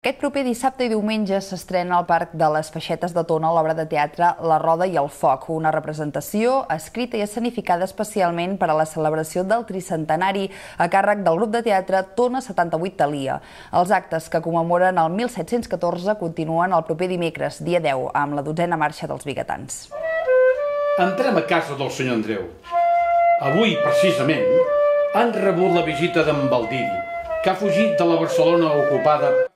Aquest proper dissabte i diumenge s'estrena al Parc de les Feixetes de Tona l'obra de teatre La Roda i el Foc, una representació escrita i escenificada especialment per a la celebració del tricentenari a càrrec del grup de teatre Tona 78 Talia. Els actes que commemoren el 1714 continuen el proper dimecres, dia 10, amb la dotzena marxa dels biguetans. Entrem a casa del senyor Andreu. Avui, precisament, han rebut la visita d'en Valdiri, que ha fugit de la Barcelona ocupada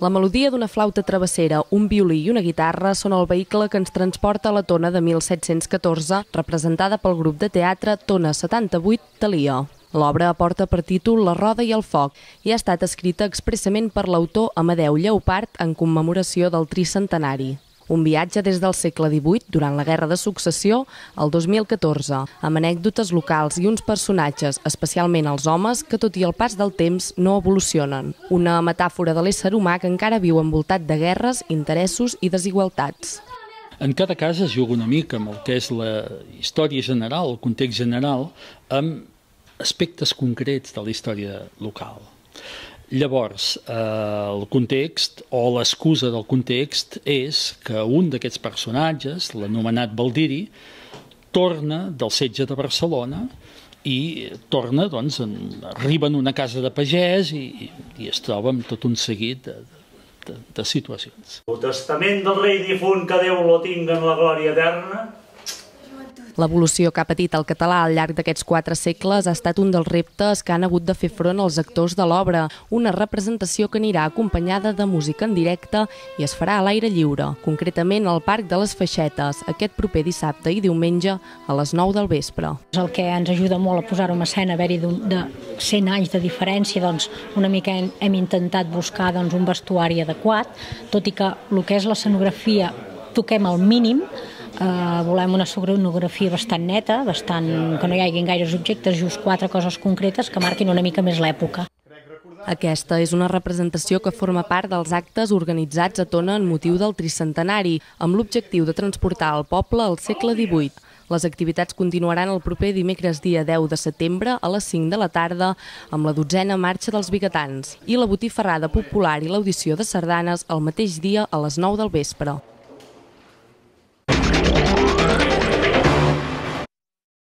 la melodia d'una flauta travessera, un violí i una guitarra són el vehicle que ens transporta a la tona de 1714, representada pel grup de teatre Tona 78 Talia. L'obra aporta per títol La roda i el foc i ha estat escrita expressament per l'autor Amadeu Lleopard en commemoració del tricentenari. Un viatge des del segle XVIII, durant la Guerra de Successió, al 2014, amb anècdotes locals i uns personatges, especialment els homes, que tot i el pas del temps no evolucionen. Una metàfora de l'ésser humà que encara viu envoltat de guerres, interessos i desigualtats. En cada cas es juga una mica amb el que és la història general, el context general, amb aspectes concrets de la història local. Llavors, eh, el context o l'excusa del context és que un d'aquests personatges, l'anomenat Valdiri, torna del setge de Barcelona i torna, doncs, en, arriba en una casa de pagès i, i es troba amb tot un seguit de, de, de situacions. El testament del rei difunt que Déu lo tinga en la glòria eterna L'evolució que ha patit el català al llarg d'aquests quatre segles ha estat un dels reptes que han hagut de fer front els actors de l'obra, una representació que anirà acompanyada de música en directe i es farà a l'aire lliure, concretament al Parc de les Feixetes, aquest proper dissabte i diumenge a les 9 del vespre. El que ens ajuda molt a posar-ho en escena, haver-hi de 100 anys de diferència, doncs una mica hem, hem intentat buscar doncs, un vestuari adequat, tot i que el que és l'escenografia toquem al mínim, Uh, volem una sonografia bastant neta, bastant, que no hi hagin gaires objectes, just quatre coses concretes que marquin una mica més l'època. Aquesta és una representació que forma part dels actes organitzats a Tona en motiu del tricentenari, amb l'objectiu de transportar el poble al segle XVIII. Les activitats continuaran el proper dimecres dia 10 de setembre a les 5 de la tarda amb la dotzena marxa dels biguetans i la botifarrada popular i l'audició de sardanes el mateix dia a les 9 del vespre.